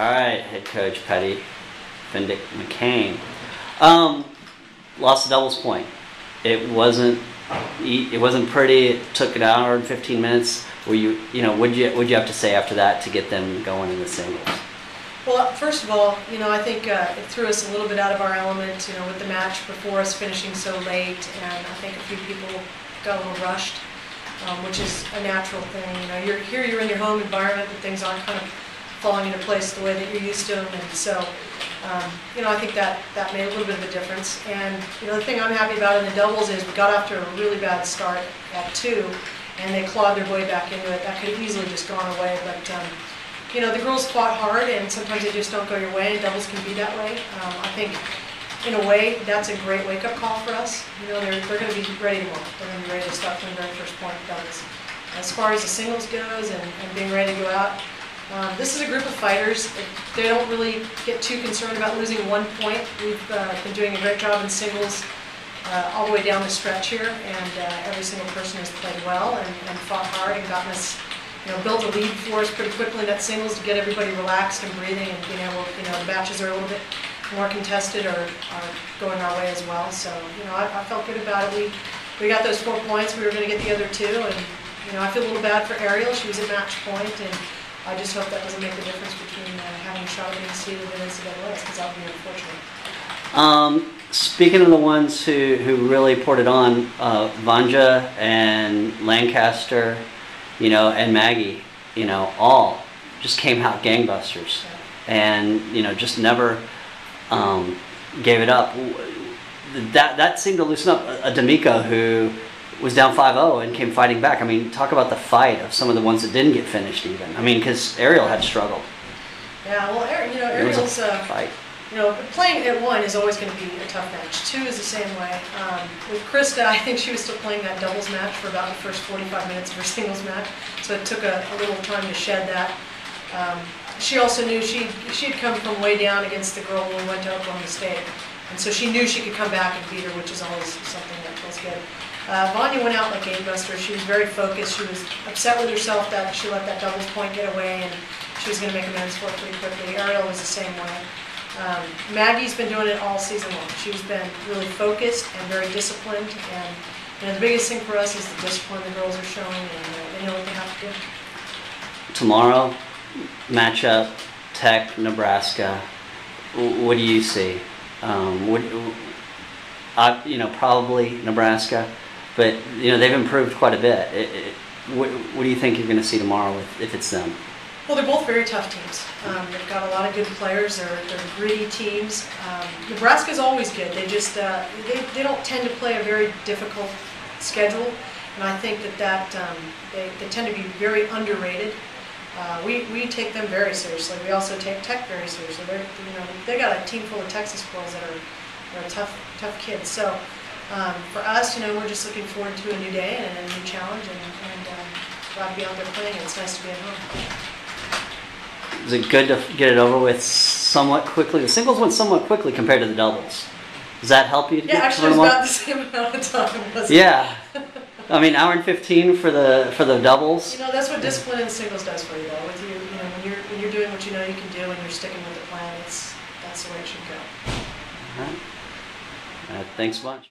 All right, head coach Patty Fendick McCain. Um, lost the doubles point. It wasn't. It wasn't pretty. It took an hour and 15 minutes. Were you, you know, what'd you, what'd you have to say after that to get them going in the singles? Well, first of all, you know, I think uh, it threw us a little bit out of our element, you know, with the match before us finishing so late, and I think a few people got a little rushed, um, which is a natural thing. You know, you're here, you're in your home environment, but things aren't kind of falling into place the way that you're used to them, and so, um, you know, I think that that made a little bit of a difference. And you know, the thing I'm happy about in the doubles is we got off to a really bad start at two, and they clawed their way back into it. That could have easily just gone away, but. Um, you know, the girls fought hard and sometimes they just don't go your way and doubles can be that way. Um, I think in a way, that's a great wake-up call for us. You know, they're, they're gonna be ready tomorrow. They're gonna be ready to start from the very first point doubles. As far as the singles goes and, and being ready to go out, um, this is a group of fighters. They don't really get too concerned about losing one point. We've uh, been doing a great job in singles uh, all the way down the stretch here, and uh, every single person has played well and, and fought hard and gotten us you know, built a lead for us pretty quickly in that singles to get everybody relaxed and breathing and being able, you know, the matches are a little bit more contested or are going our way as well. So, you know, I, I felt good about it. We, we got those four points. We were going to get the other two. And, you know, I feel a little bad for Ariel. She was at match point, and I just hope that doesn't make the difference between uh, having a shot at being seeded in NCAA because that would be unfortunate. Um, speaking of the ones who, who really poured it on, uh, Vanja and Lancaster, you know, and Maggie, you know, all just came out gangbusters, and you know, just never um, gave it up. That that seemed to loosen up a, a Damico who was down 5-0 and came fighting back. I mean, talk about the fight of some of the ones that didn't get finished even. I mean, because Ariel had struggled. Yeah, well, Ari- you know, Ariel's. a Uh, fight. You know, playing at one is always going to be a tough match. Two is the same way. Um, with Krista, I think she was still playing that doubles match for about the first 45 minutes of her singles match, so it took a, a little time to shed that. Um, she also knew she she had come from way down against the girl when we went to Oklahoma State, and so she knew she could come back and beat her, which is always something that feels good. Uh, Vanja went out like gangbusters. She was very focused. She was upset with herself that she let that doubles point get away, and she was going to make amends for it pretty quickly. Ariel was the same way. Um, Maggie's been doing it all season long. She's been really focused and very disciplined, and you know, the biggest thing for us is the discipline the girls are showing, and uh, they know what they have to do. tomorrow matchup Tech Nebraska. What do you see? Um, what, I, you know, probably Nebraska, but you know they've improved quite a bit. It, it, what, what do you think you're going to see tomorrow if, if it's them? Well, they're both very tough teams. Um, they've got a lot of good players. They're, they're gritty teams. Um, Nebraska's always good. They just uh, they, they don't tend to play a very difficult schedule, and I think that that um, they, they tend to be very underrated. Uh, we, we take them very seriously. We also take Tech very seriously. They're you know they got a team full of Texas girls that are, that are tough tough kids. So um, for us, you know, we're just looking forward to a new day and a new challenge, and, and um, glad to be out there playing. It's nice to be at home. Is it good to get it over with somewhat quickly? The singles went somewhat quickly compared to the doubles. Does that help you? To Yeah, get actually, it was all? about the same amount of time? Yeah, I mean, hour and fifteen for the for the doubles. You know, that's what discipline in singles does for you, though. With you, you know, when you're when you're doing what you know you can do and you're sticking with the plan, it's that's the way it should go. All right. Uh, thanks much.